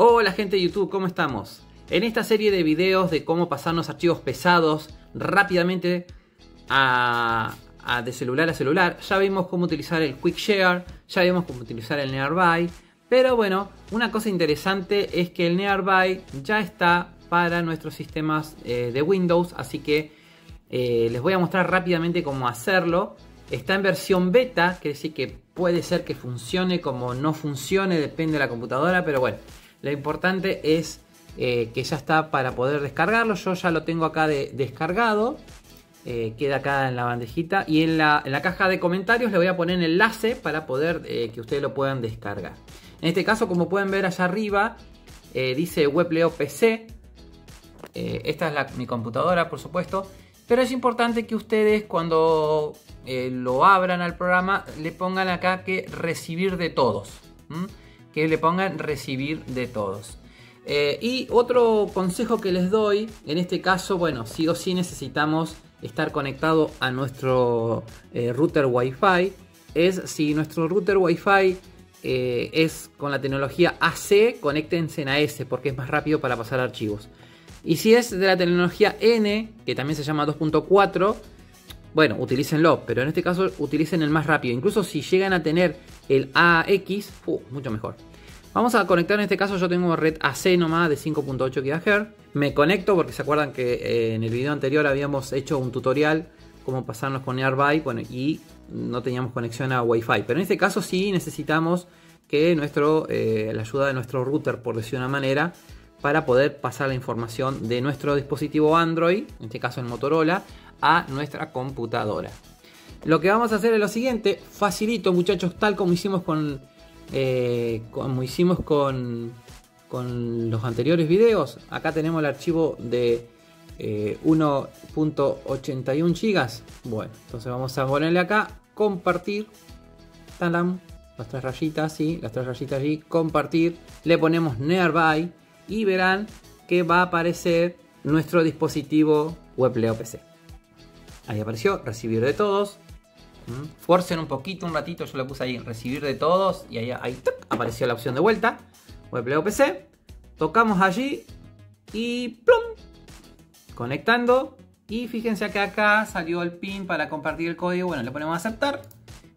Hola gente de YouTube, ¿cómo estamos? En esta serie de videos de cómo pasarnos archivos pesados rápidamente a, de celular a celular, ya vimos cómo utilizar el Quick Share, ya vimos cómo utilizar el Nearby, pero bueno, una cosa interesante es que el Nearby ya está para nuestros sistemas eh, de Windows, así que eh, les voy a mostrar rápidamente cómo hacerlo. Está en versión beta, quiere decir que puede ser que funcione como no funcione, depende de la computadora, pero bueno, lo importante es eh, que ya está para poder descargarlo. Yo ya lo tengo acá descargado. Eh, queda acá en la bandejita. Y en la, caja de comentarios le voy a poner enlace para poder eh, que ustedes lo puedan descargar. En este caso, como pueden ver allá arriba, dice WebLeo PC. esta es mi computadora, por supuesto. Pero es importante que ustedes cuando lo abran al programa le pongan acá que recibir de todos. Que le pongan recibir de todos. Eh, y otro consejo que les doy, en este caso, bueno, sí o sí necesitamos estar conectado a nuestro eh, router Wi-Fi, es si nuestro router Wi-Fi eh, es con la tecnología AC, conéctense a S porque es más rápido para pasar archivos. Y si es de la tecnología N, que también se llama 2.4, bueno, utilícenlo, pero en este caso utilicen el más rápido. Incluso si llegan a tener el AX, uh, mucho mejor. Vamos a conectar en este caso, yo tengo red AC nomás de 5.8 GHz. Me conecto porque se acuerdan que eh, en el video anterior habíamos hecho un tutorial cómo pasarnos con Nearby bueno, y no teníamos conexión a Wi-Fi. Pero en este caso sí necesitamos que nuestro, eh, la ayuda de nuestro router, por decir una manera, para poder pasar la información de nuestro dispositivo Android, en este caso el Motorola, a nuestra computadora. Lo que vamos a hacer es lo siguiente, facilito muchachos, tal como hicimos con eh, como hicimos con, con los anteriores videos. Acá tenemos el archivo de 1.81 eh, gigas. Bueno, entonces vamos a ponerle acá compartir. Talam, las tres rayitas, sí, las tres rayitas allí, compartir. Le ponemos nearby y verán que va a aparecer nuestro dispositivo WebLeo PC. Ahí apareció, recibir de todos. Fuercen un poquito, un ratito, yo lo puse ahí, recibir de todos y ahí, apareció la opción de vuelta. Web PC. Tocamos allí y ¡plum! Conectando. Y fíjense que acá salió el pin para compartir el código. Bueno, le ponemos a aceptar.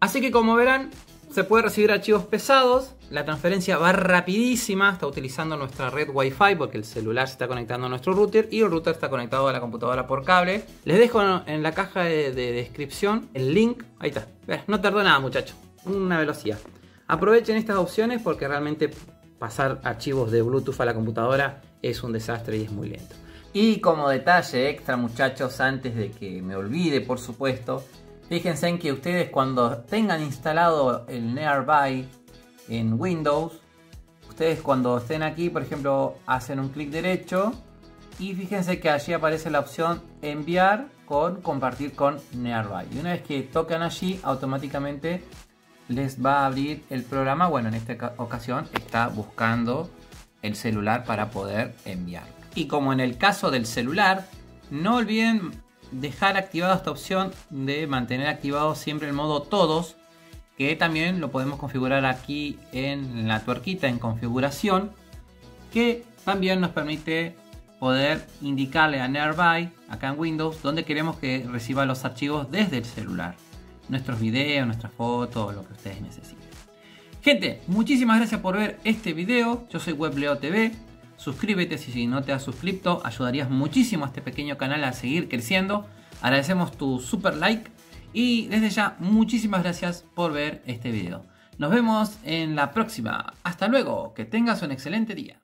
Así que como verán, se puede recibir archivos pesados. La transferencia va rapidísima. Está utilizando nuestra red Wi-Fi porque el celular se está conectando a nuestro router y el router está conectado a la computadora por cable. Les dejo en la caja de, descripción el link. Ahí está. No tardó nada, muchachos. Una velocidad. Aprovechen estas opciones porque realmente pasar archivos de Bluetooth a la computadora es un desastre y es muy lento. Y como detalle extra, muchachos, antes de que me olvide, por supuesto, Fíjense en que ustedes cuando tengan instalado el Nearby en Windows, ustedes cuando estén aquí, por ejemplo, hacen un clic derecho y fíjense que allí aparece la opción enviar con compartir con Nearby. Y una vez que tocan allí, automáticamente les va a abrir el programa. Bueno, en esta ocasión está buscando el celular para poder enviar. Y como en el caso del celular, no olviden dejar activada esta opción de mantener activado siempre el modo todos que también lo podemos configurar aquí en la tuerquita en configuración que también nos permite poder indicarle a Nearby acá en Windows donde queremos que reciba los archivos desde el celular. Nuestros videos, nuestras fotos, lo que ustedes necesiten. Gente, muchísimas gracias por ver este video. Yo soy WebLeo TV suscríbete si no te has suscrito, ayudarías muchísimo a este pequeño canal a seguir creciendo. Agradecemos tu super like y desde ya muchísimas gracias por ver este video. Nos vemos en la próxima. Hasta luego, que tengas un excelente día.